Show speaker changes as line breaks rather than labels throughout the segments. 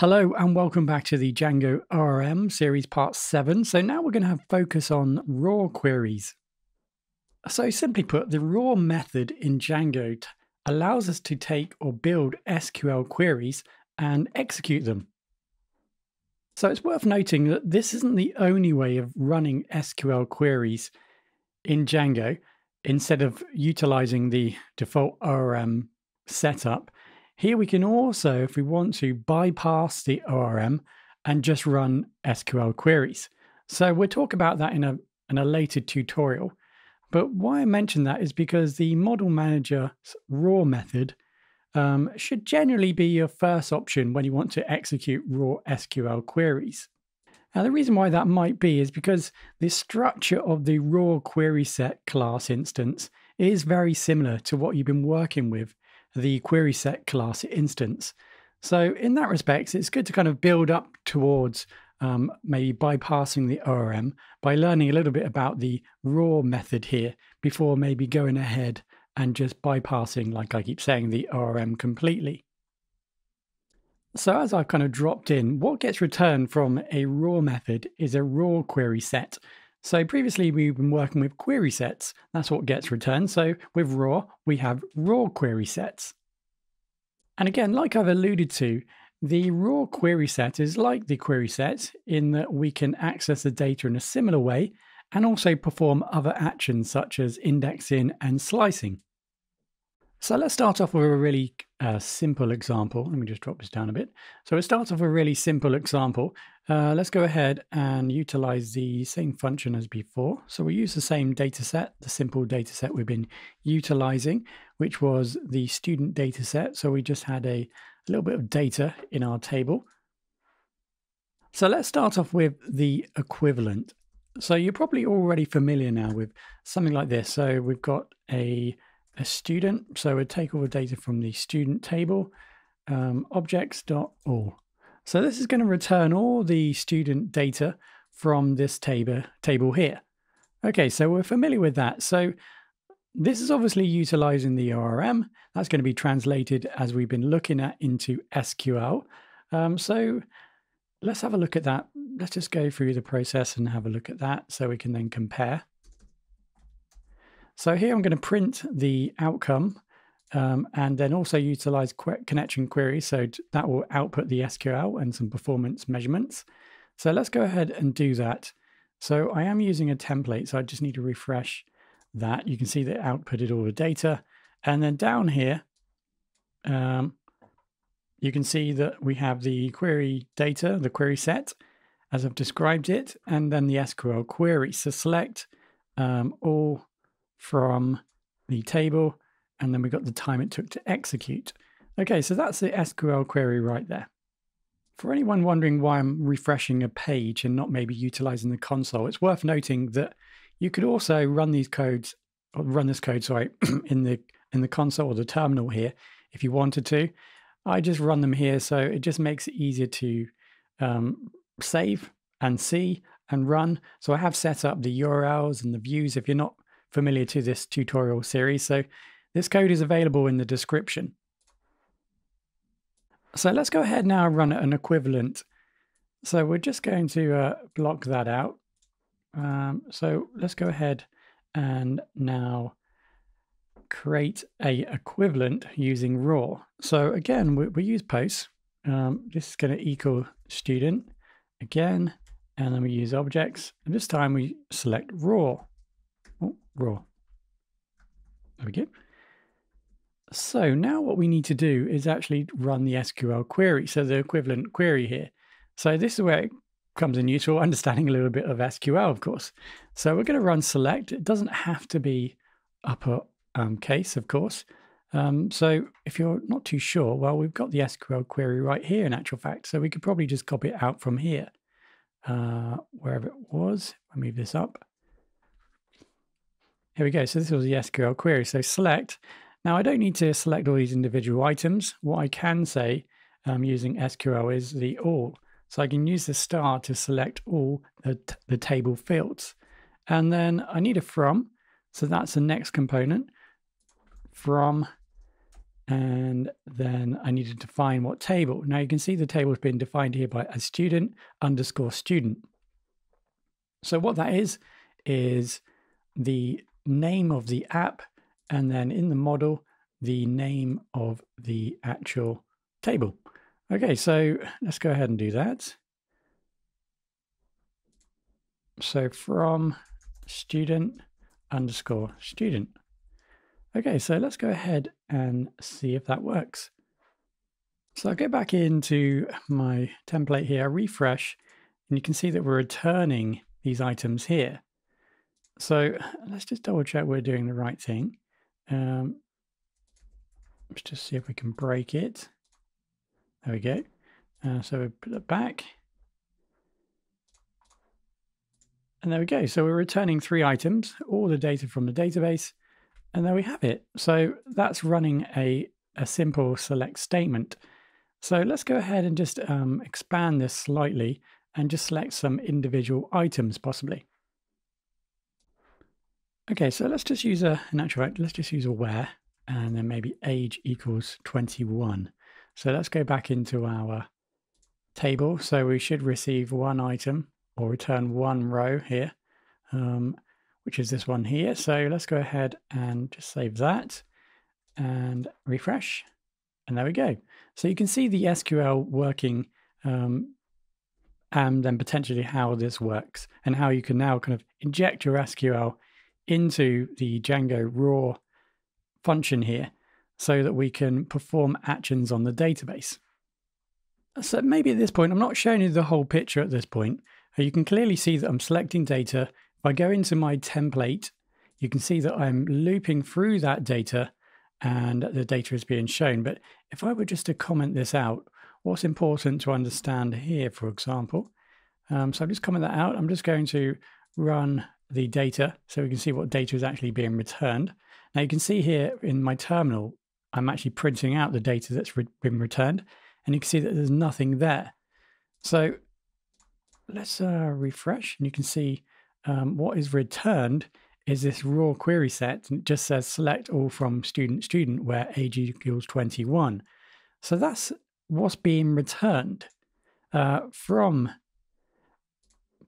Hello and welcome back to the Django ORM series part 7. So now we're going to have focus on raw queries. So simply put, the raw method in Django allows us to take or build SQL queries and execute them. So it's worth noting that this isn't the only way of running SQL queries in Django instead of utilizing the default ORM setup. Here we can also, if we want to, bypass the ORM and just run SQL queries. So we'll talk about that in a, in a later tutorial. But why I mention that is because the model manager raw method um, should generally be your first option when you want to execute raw SQL queries. Now, the reason why that might be is because the structure of the raw query set class instance is very similar to what you've been working with the query set class instance. So in that respect, it's good to kind of build up towards um, maybe bypassing the ORM by learning a little bit about the raw method here before maybe going ahead and just bypassing, like I keep saying, the ORM completely. So as I've kind of dropped in, what gets returned from a raw method is a raw query set. So previously we've been working with query sets. That's what gets returned. So with raw, we have raw query sets. And again, like I've alluded to, the raw query set is like the query set in that we can access the data in a similar way and also perform other actions such as indexing and slicing. So let's start off with a really uh, simple example. Let me just drop this down a bit. So it starts off with a really simple example. Uh, let's go ahead and utilize the same function as before. So we use the same data set, the simple data set we've been utilizing, which was the student data set. So we just had a, a little bit of data in our table. So let's start off with the equivalent. So you're probably already familiar now with something like this. So we've got a a student. So we take all the data from the student table, um, objects.all. So this is going to return all the student data from this table, table here. Okay, so we're familiar with that. So this is obviously utilizing the ORM. That's going to be translated as we've been looking at into SQL. Um, so let's have a look at that. Let's just go through the process and have a look at that so we can then compare. So here I'm going to print the outcome um, and then also utilize connection queries. So that will output the SQL and some performance measurements. So let's go ahead and do that. So I am using a template, so I just need to refresh that. You can see that it outputted all the data. And then down here, um, you can see that we have the query data, the query set, as I've described it, and then the SQL query. So select um, all from the table, and then we got the time it took to execute. Okay, so that's the SQL query right there. For anyone wondering why I'm refreshing a page and not maybe utilizing the console, it's worth noting that you could also run these codes, or run this code, sorry, in the in the console or the terminal here if you wanted to. I just run them here, so it just makes it easier to um, save and see and run. So I have set up the URLs and the views. If you're not familiar to this tutorial series. So this code is available in the description. So let's go ahead now and run an equivalent. So we're just going to uh, block that out. Um, so let's go ahead and now create a equivalent using raw. So again, we, we use posts. Um, this is going to equal student again, and then we use objects. And this time we select raw Oh, raw. There we go. So now what we need to do is actually run the SQL query, so the equivalent query here. So this is where it comes in useful, understanding a little bit of SQL, of course. So we're going to run select. It doesn't have to be upper um, case, of course. Um, so if you're not too sure, well, we've got the SQL query right here in actual fact. So we could probably just copy it out from here, uh, wherever it was. I move this up. Here we go. So this was the SQL query. So select. Now I don't need to select all these individual items. What I can say um, using SQL is the all. So I can use the star to select all the, the table fields. And then I need a from. So that's the next component. From and then I need to define what table. Now you can see the table has been defined here by a student underscore student. So what that is, is the name of the app, and then in the model, the name of the actual table. Okay, so let's go ahead and do that. So from student underscore student. Okay, so let's go ahead and see if that works. So I'll go back into my template here, refresh, and you can see that we're returning these items here. So let's just double check we're doing the right thing. Um, let's just see if we can break it. There we go. Uh, so we put it back. And there we go. So we're returning three items, all the data from the database. And there we have it. So that's running a, a simple select statement. So let's go ahead and just um, expand this slightly and just select some individual items possibly. Okay, so let's just use a, an actual, let's just use a where and then maybe age equals 21. So let's go back into our table. So we should receive one item or return one row here, um, which is this one here. So let's go ahead and just save that and refresh. And there we go. So you can see the SQL working um, and then potentially how this works and how you can now kind of inject your SQL into the Django raw function here so that we can perform actions on the database. So maybe at this point, I'm not showing you the whole picture at this point. Uh, you can clearly see that I'm selecting data. If I go into my template, you can see that I'm looping through that data and the data is being shown. But if I were just to comment this out, what's important to understand here, for example. Um, so I'll just comment that out. I'm just going to run the data so we can see what data is actually being returned. Now you can see here in my terminal, I'm actually printing out the data that's re been returned and you can see that there's nothing there. So let's uh, refresh and you can see um, what is returned is this raw query set and it just says select all from student student where age equals 21. So that's what's being returned uh, from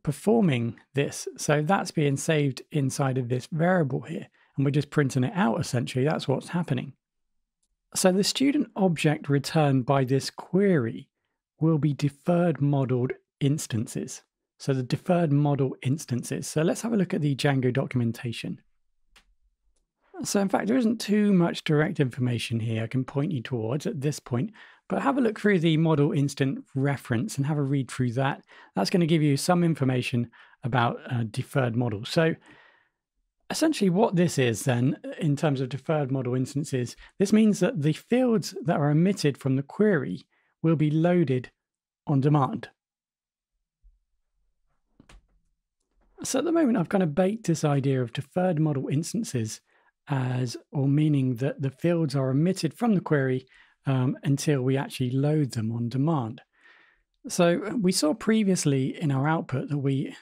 performing this. So that's being saved inside of this variable here. And we're just printing it out essentially. That's what's happening. So the student object returned by this query will be deferred modeled instances. So the deferred model instances. So let's have a look at the Django documentation. So in fact, there isn't too much direct information here I can point you towards at this point, but have a look through the model instance reference and have a read through that. That's going to give you some information about uh, deferred models. So essentially what this is then in terms of deferred model instances, this means that the fields that are emitted from the query will be loaded on demand. So at the moment, I've kind of baked this idea of deferred model instances as, or meaning that the fields are omitted from the query um, until we actually load them on demand. So we saw previously in our output that we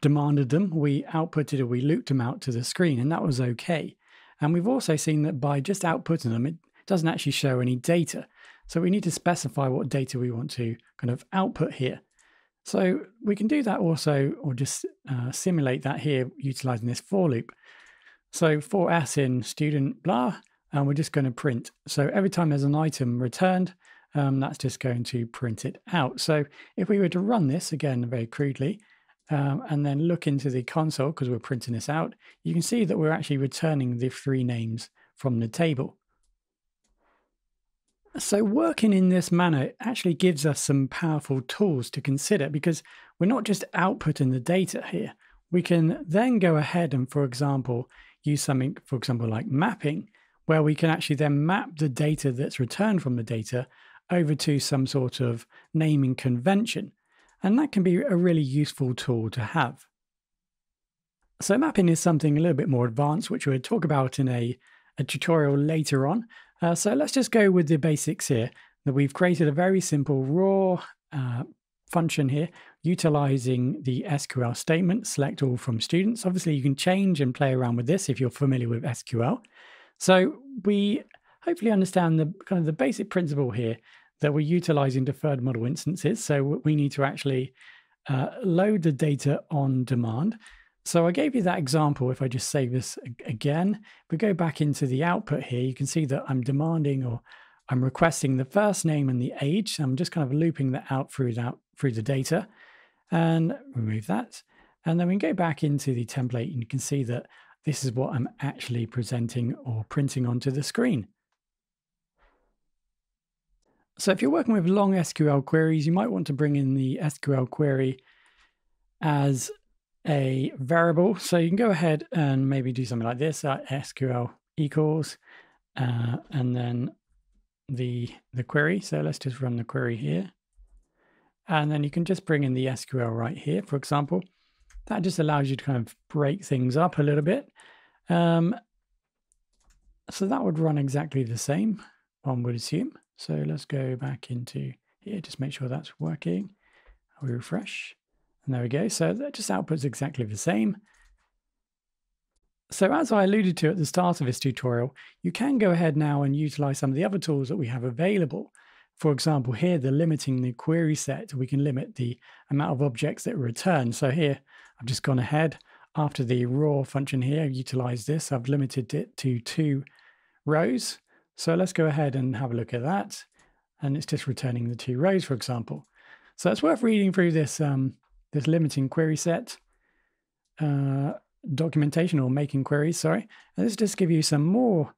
demanded them, we outputted or we looped them out to the screen, and that was okay. And we've also seen that by just outputting them, it doesn't actually show any data. So we need to specify what data we want to kind of output here. So we can do that also, or just uh, simulate that here utilizing this for loop. So for s in student blah, and we're just going to print. So every time there's an item returned, um, that's just going to print it out. So if we were to run this again very crudely, um, and then look into the console because we're printing this out, you can see that we're actually returning the three names from the table. So working in this manner actually gives us some powerful tools to consider because we're not just outputting the data here. We can then go ahead and, for example, use something, for example, like mapping, where we can actually then map the data that's returned from the data over to some sort of naming convention. And that can be a really useful tool to have. So mapping is something a little bit more advanced, which we'll talk about in a, a tutorial later on. Uh, so let's just go with the basics here. That we've created a very simple raw uh, function here, utilizing the SQL statement, select all from students. Obviously, you can change and play around with this if you're familiar with SQL. So we hopefully understand the kind of the basic principle here that we're utilizing deferred model instances. So we need to actually uh, load the data on demand. So I gave you that example. If I just save this again, we go back into the output here, you can see that I'm demanding or I'm requesting the first name and the age. I'm just kind of looping that out through that through the data and remove that. And then we can go back into the template and you can see that this is what I'm actually presenting or printing onto the screen. So if you're working with long SQL queries, you might want to bring in the SQL query as a variable. So you can go ahead and maybe do something like this, uh, SQL equals, uh, and then the, the query. So let's just run the query here. And then you can just bring in the SQL right here, for example. That just allows you to kind of break things up a little bit. Um, so that would run exactly the same, one would assume. So let's go back into here, just make sure that's working. We refresh, and there we go. So that just outputs exactly the same. So as I alluded to at the start of this tutorial, you can go ahead now and utilize some of the other tools that we have available. For example, here, the limiting the query set, we can limit the amount of objects that return. So here, I've just gone ahead after the raw function here, utilize this. I've limited it to two rows. So let's go ahead and have a look at that. And it's just returning the two rows, for example. So it's worth reading through this, um, this limiting query set uh, documentation or making queries, sorry. And this just give you some more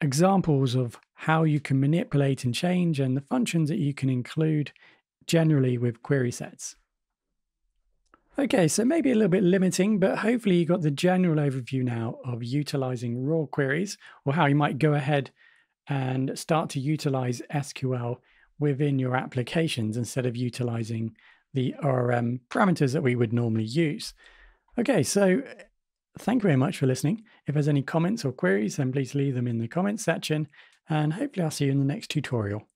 examples of how you can manipulate and change and the functions that you can include generally with query sets. Okay, so maybe a little bit limiting, but hopefully you got the general overview now of utilizing raw queries or how you might go ahead and start to utilize SQL within your applications instead of utilizing the ORM parameters that we would normally use. Okay, so thank you very much for listening. If there's any comments or queries, then please leave them in the comments section, and hopefully I'll see you in the next tutorial.